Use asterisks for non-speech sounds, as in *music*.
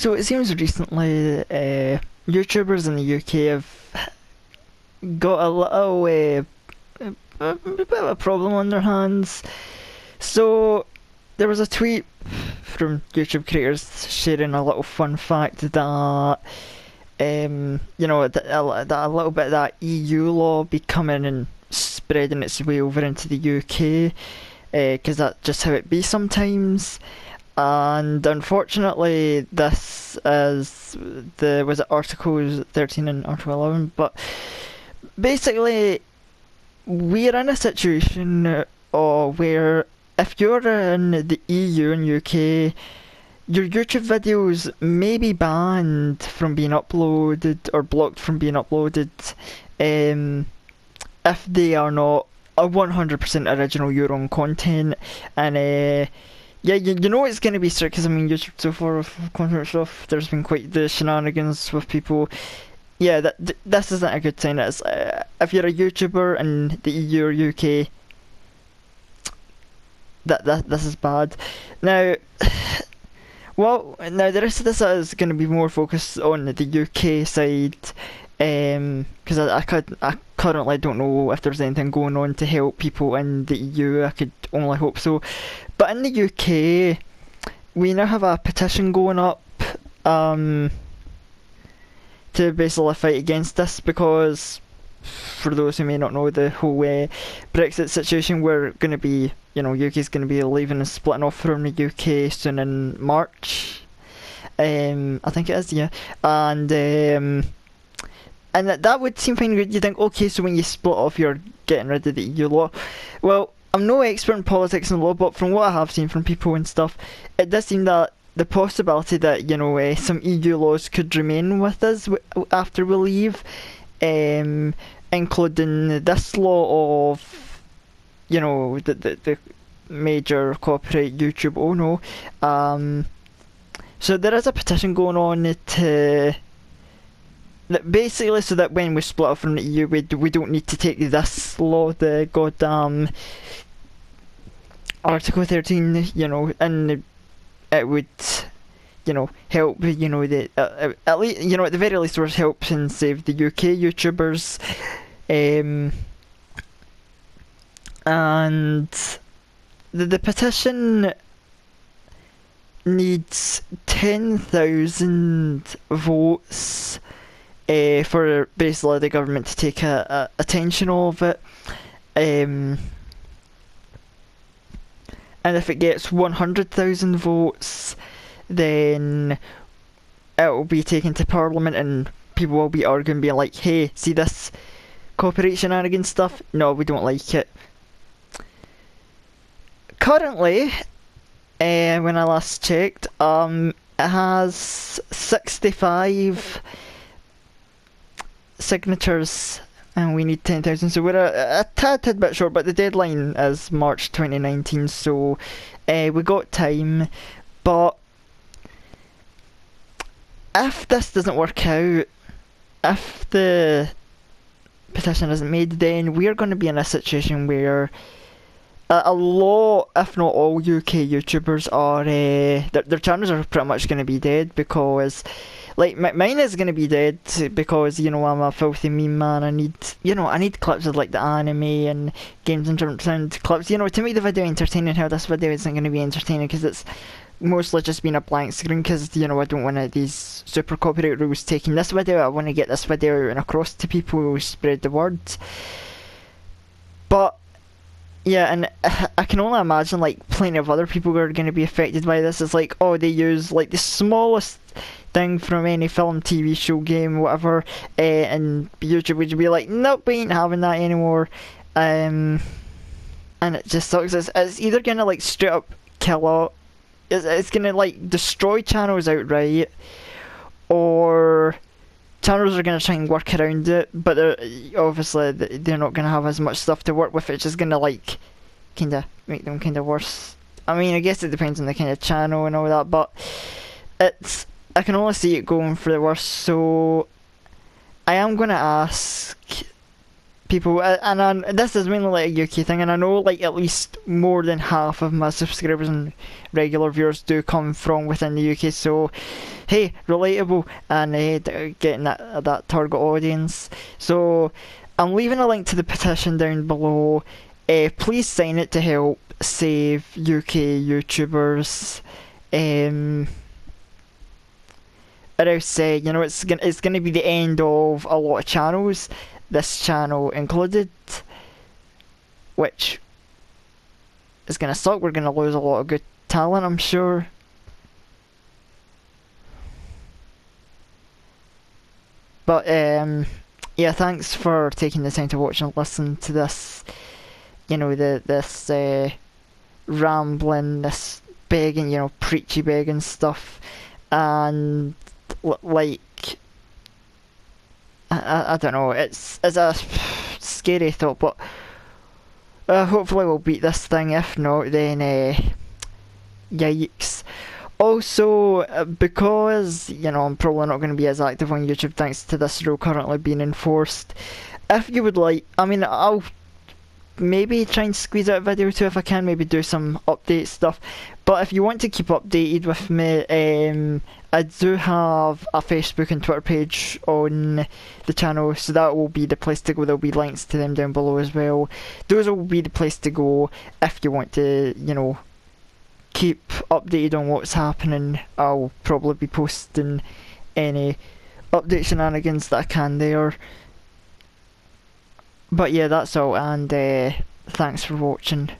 so it seems recently uh, YouTubers in the UK have got a little uh, a, bit of a problem on their hands. So there was a tweet from YouTube creators sharing a little fun fact that um, you know that a, that a little bit of that EU law be coming and spreading its way over into the UK because uh, that's just how it be sometimes and unfortunately this is the was it articles 13 and article 11 but basically we're in a situation uh, where if you're in the EU and UK your YouTube videos may be banned from being uploaded or blocked from being uploaded um, if they are not a 100% original your own content and uh, yeah, you, you know it's going to be strict because I mean, YouTube so far with content stuff, there's been quite the shenanigans with people. Yeah, that th- this isn't a good sign. It's, uh, if you're a YouTuber in the EU or UK, that that this is bad. Now, *sighs* well, now the rest of this is going to be more focused on the UK side, because um, I, I could I currently don't know if there's anything going on to help people in the EU. I could only hope so. But in the UK, we now have a petition going up um, to basically fight against this because, for those who may not know, the whole uh, Brexit situation, we're going to be, you know, UK's going to be leaving and splitting off from the UK soon in March. Um, I think it is, yeah. And um, and that, that would seem fine. You think, okay, so when you split off, you're getting rid of the EU law. Well, I'm no expert in politics and law, but from what I have seen from people and stuff, it does seem that the possibility that you know uh, some EU laws could remain with us after we leave, um, including this law of, you know, the the, the major corporate YouTube. Oh no, um, so there is a petition going on to basically so that when we split off from the EU we, we don't need to take this law the goddamn Article 13 you know and it would you know help you know the uh, uh at least you know at the very least it helps and save the UK YouTubers um and the, the petition needs 10,000 votes uh, for basically the government to take a, a attention of it. Um, and if it gets 100,000 votes, then it will be taken to Parliament and people will be arguing, being like, hey, see this copyright shenanigans stuff? No, we don't like it. Currently, uh, when I last checked, um, it has 65 signatures and we need 10,000 so we're a, a tad, tad bit short but the deadline is March 2019 so uh, we got time. But if this doesn't work out if the petition isn't made then we're going to be in a situation where a, a lot if not all UK YouTubers are uh, their, their channels are pretty much going to be dead because like mine is gonna be dead because you know I'm a filthy meme man. I need you know I need clips of like the anime and games and different sound clips. You know to make the video entertaining. How this video isn't gonna be entertaining because it's mostly just been a blank screen because you know I don't want these super copyright rules taking this video. I want to get this video and across to people who spread the word. But yeah, and *sighs* I can only imagine like plenty of other people are going to be affected by this. It's like, oh, they use like the smallest thing from any film, TV show, game, whatever, uh, and YouTube would be like, nope, we ain't having that anymore. Um, and it just sucks. It's, it's either gonna like straight up kill out, it's, it's gonna like destroy channels outright, or channels are gonna try and work around it, but they're obviously they're not gonna have as much stuff to work with. It's just gonna like kind of make them kind of worse. I mean, I guess it depends on the kind of channel and all that, but it's I can only see it going for the worst, so I am going to ask people, uh, and this is mainly like a UK thing, and I know like at least more than half of my subscribers and regular viewers do come from within the UK. So, hey, relatable and uh, getting that that target audience. So, I'm leaving a link to the petition down below. Uh, please sign it to help save UK YouTubers. Um, or else, uh, you know, it's gonna it's gonna be the end of a lot of channels this channel included, which is going to suck. We're going to lose a lot of good talent, I'm sure. But um, yeah, thanks for taking the time to watch and listen to this. You know, the this uh, rambling, this begging, you know, preachy begging stuff, and like I, I don't know. It's it's a scary thought, but uh, hopefully we'll beat this thing. If not, then uh, yikes. Also, uh, because you know I'm probably not going to be as active on YouTube thanks to this rule currently being enforced. If you would like, I mean, I'll maybe try and squeeze out a video too if I can, maybe do some update stuff. But if you want to keep updated with me, um, I do have a Facebook and Twitter page on the channel, so that will be the place to go. There'll be links to them down below as well. Those will be the place to go if you want to, you know, keep updated on what's happening. I'll probably be posting any update shenanigans that I can there. But yeah, that's all, and uh, thanks for watching.